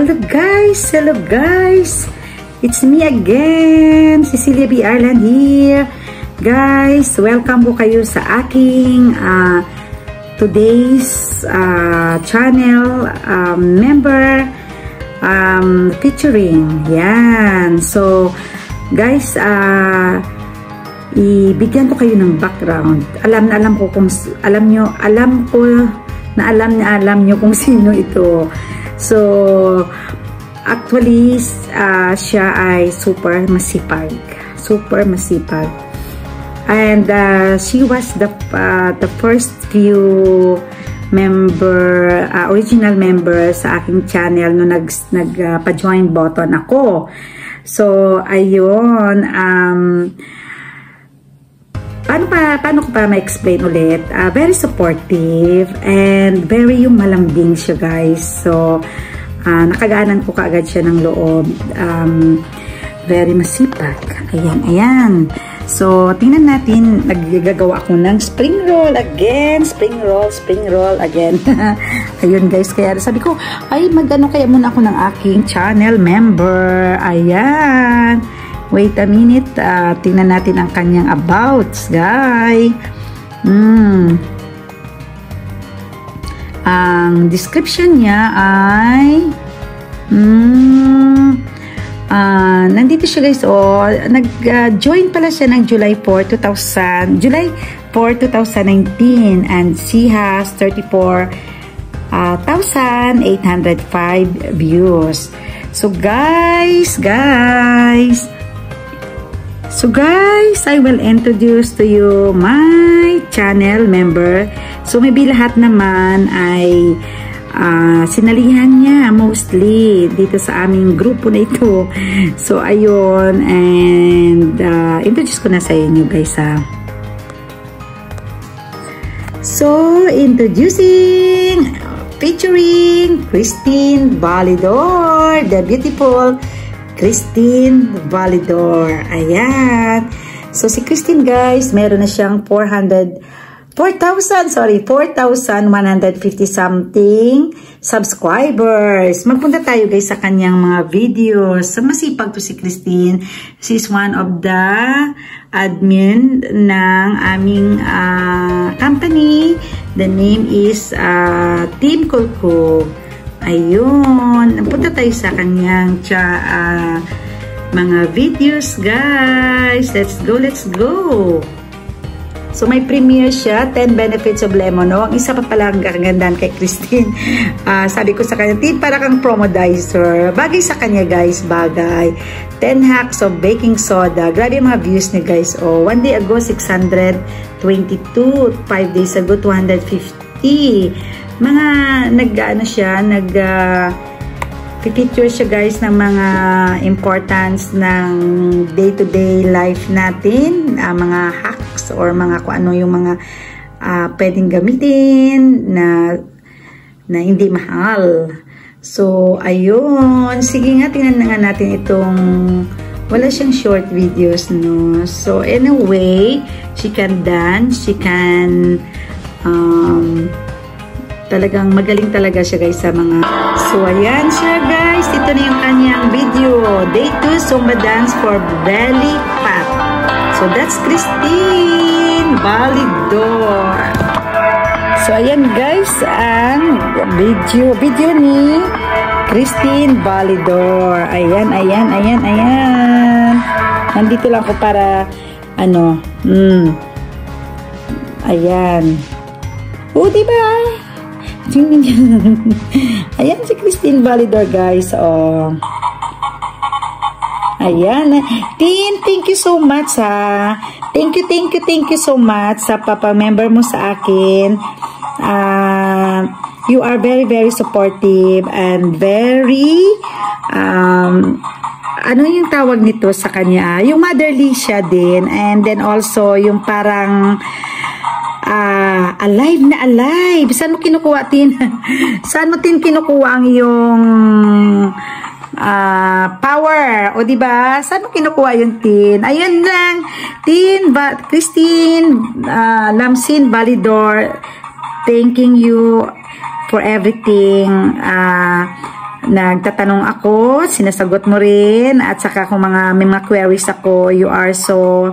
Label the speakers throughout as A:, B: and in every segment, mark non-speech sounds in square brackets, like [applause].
A: Hello guys! Hello guys! It's me again! Cecilia B. Arlan here. Guys, welcome po kayo sa aking uh, today's uh, channel um, member um, featuring. Yan. So, guys, uh, ibigyan ko kayo ng background. Alam na alam ko kung alam nyo, alam ko na alam na alam nyo kung [laughs] sino ito. So, actually, uh, siya ay super masipag. Super masipag. And uh, she was the uh, the first few member, uh, original member sa aking channel no nag nag uh, pa-join button ako. So ayun um paano pa paano ko pa ma-explain ulit? Uh, very supportive and very yung malambing siya guys. So uh, nakagaanan ko kaagad siya ng loob. Um, very masipag. Ayan, ayan. So, tingnan natin, naggagawa ako ng spring roll again. Spring roll, spring roll again. [laughs] Ayun guys, kaya sabi ko, ay magano kaya muna ako ng aking channel member. Ayan. Wait a minute, uh, tingnan natin ang kanyang abouts, guys. Hmm. Ang description niya ay hmm, Uh, nandito siya guys, oh, nag-join uh, pala siya ng July 4, 2000, July 4, 2019 and she has 34 uh, 1,805 views. So guys, guys, so guys, I will introduce to you my channel member. So maybe lahat naman ay uh, sinalihan niya mostly dito sa aming grupo na ito. So, ayun. And, uh, introduce ko na sa inyo guys ha. So, introducing, featuring Christine Validor, the beautiful Christine Validor. Ayan. So, si Christine guys, meron na siyang 400 4,000, sorry, 4,150 something subscribers. Magpunta tayo guys sa kanyang mga videos. So, masipag to si Christine. She's one of the admin ng aming uh, company. The name is uh, Team Kulko. Ayun. Punta tayo sa kanyang tsa, uh, mga videos guys. Let's go, let's go. So, may premiere siya, 10 benefits of lemon. No? Ang isa pa pala ang kagandahan kay Christine. Uh, [laughs] sabi ko sa kanya, Tin, para kang promodizer. Bagay sa kanya, guys, bagay. 10 hacks of baking soda. Grabe yung mga views niya, guys. Oh, one day ago, 622. 5 days ago, 250. Mga, nag, ano siya, nag, uh, siya guys ng mga importance ng day-to-day -day life natin, uh, mga hacks or mga kung ano yung mga uh, pwedeng gamitin na na hindi mahal. So, ayun. Sige nga, tingnan na nga natin itong wala siyang short videos, no? So, anyway, she can dance, she can um, Talagang magaling talaga siya guys sa mga... So ayan siya guys. Ito na yung kanyang video. Day 2 Zumba Dance for Belly Fat. So that's Christine Balidor. So ayan guys ang video, video ni Christine Balidor. Ayan, ayan, ayan, ayan. Nandito lang ako para ano, mm, ayan. O, diba? [laughs] Ayan si Christine Validor, guys. Oh. Ayan. Tin, thank you so much, ha. Thank you, thank you, thank you so much sa papa-member mo sa akin. Uh, you are very, very supportive and very, um, ano yung tawag nito sa kanya? Yung motherly siya din. And then also, yung parang, uh, alive na alive. Saan mo kinukuha, Tin? [laughs] Saan mo, Tin, kinukuha ang iyong uh, power? O, di ba? Saan mo kinukuha yung Tin? Ayun lang. Tin, ba, Christine, uh, Lamsin, Validor, thanking you for everything. Uh, nagtatanong ako, sinasagot mo rin, at saka kung mga, may mga queries ako, you are so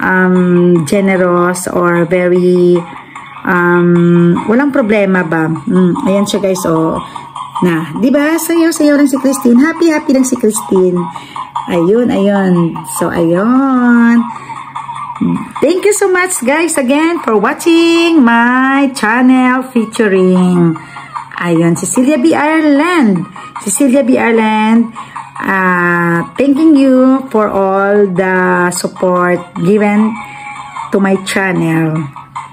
A: um, generous or very, um, walang problema ba? Mm, ayan siya guys, oh. Na, di ba? Sayaw-sayaw lang si Christine. Happy-happy lang si Christine. Ayun, ayun. So, ayun. Thank you so much guys again for watching my channel featuring ayun, Cecilia B. Ireland. Cecilia B. Ireland, uh, thanking you for all the support given to my channel.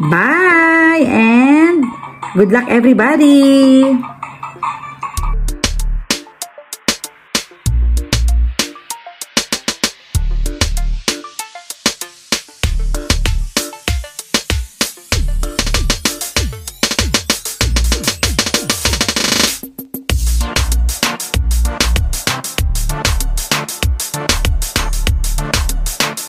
A: Bye and good luck everybody!